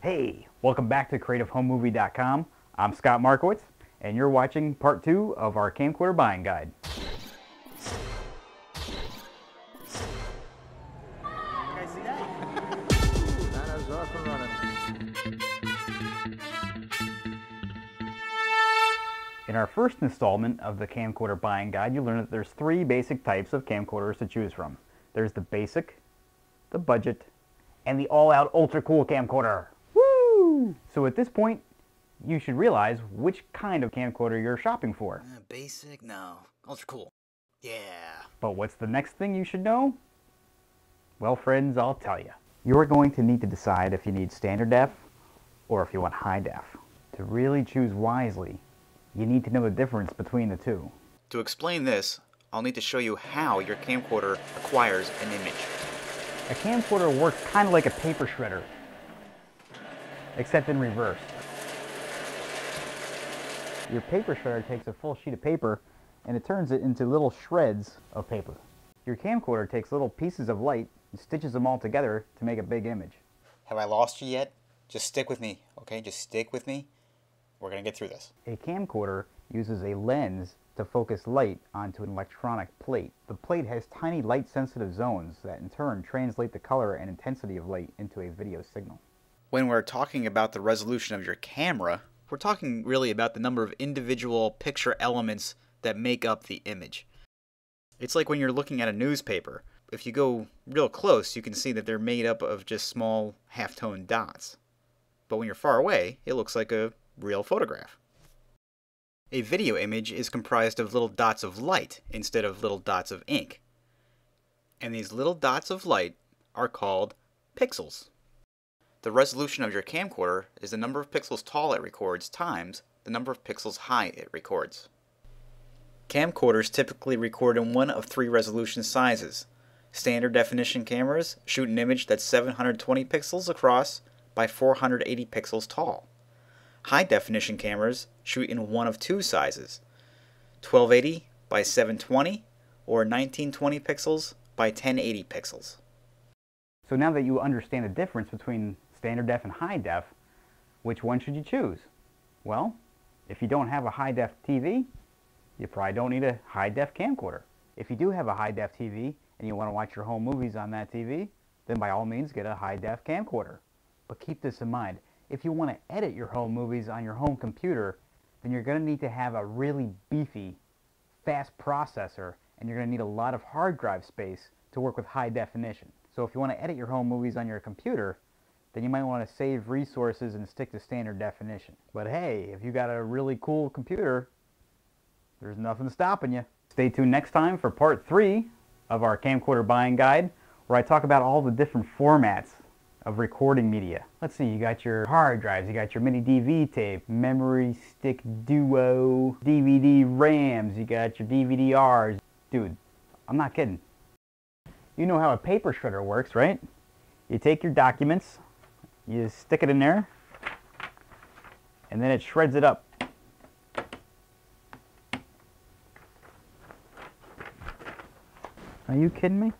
Hey, welcome back to CreativeHomeMovie.com. I'm Scott Markowitz, and you're watching part two of our camcorder buying guide. In our first installment of the camcorder buying guide, you learned that there's three basic types of camcorders to choose from. There's the basic, the budget, and the all-out ultra cool camcorder. So at this point, you should realize which kind of camcorder you're shopping for. Uh, basic? No. Ultra cool. Yeah. But what's the next thing you should know? Well, friends, I'll tell you. You're going to need to decide if you need standard def or if you want high def. To really choose wisely, you need to know the difference between the two. To explain this, I'll need to show you how your camcorder acquires an image. A camcorder works kind of like a paper shredder, except in reverse. Your paper shredder takes a full sheet of paper and it turns it into little shreds of paper. Your camcorder takes little pieces of light and stitches them all together to make a big image. Have I lost you yet? Just stick with me, okay? Just stick with me. We're going to get through this. A camcorder uses a lens to focus light onto an electronic plate. The plate has tiny light-sensitive zones that in turn translate the color and intensity of light into a video signal. When we're talking about the resolution of your camera, we're talking really about the number of individual picture elements that make up the image. It's like when you're looking at a newspaper. If you go real close, you can see that they're made up of just small half-tone dots. But when you're far away, it looks like a real photograph. A video image is comprised of little dots of light instead of little dots of ink. And these little dots of light are called pixels. The resolution of your camcorder is the number of pixels tall it records times the number of pixels high it records. Camcorders typically record in one of three resolution sizes. Standard definition cameras shoot an image that's 720 pixels across by 480 pixels tall. High definition cameras shoot in one of two sizes 1280 by 720 or 1920 pixels by 1080 pixels. So now that you understand the difference between standard def and high def, which one should you choose? Well, if you don't have a high def TV, you probably don't need a high def camcorder. If you do have a high def TV and you want to watch your home movies on that TV, then by all means get a high def camcorder. But keep this in mind, if you want to edit your home movies on your home computer, then you're going to need to have a really beefy, fast processor, and you're going to need a lot of hard drive space to work with high definition. So if you want to edit your home movies on your computer, then you might want to save resources and stick to standard definition. But hey, if you got a really cool computer, there's nothing stopping you. Stay tuned next time for part three of our camcorder buying guide, where I talk about all the different formats of recording media. Let's see, you got your hard drives, you got your mini DV tape, memory stick duo, DVD RAMs, you got your DVD-Rs. Dude, I'm not kidding. You know how a paper shredder works, right? You take your documents, you stick it in there, and then it shreds it up. Are you kidding me?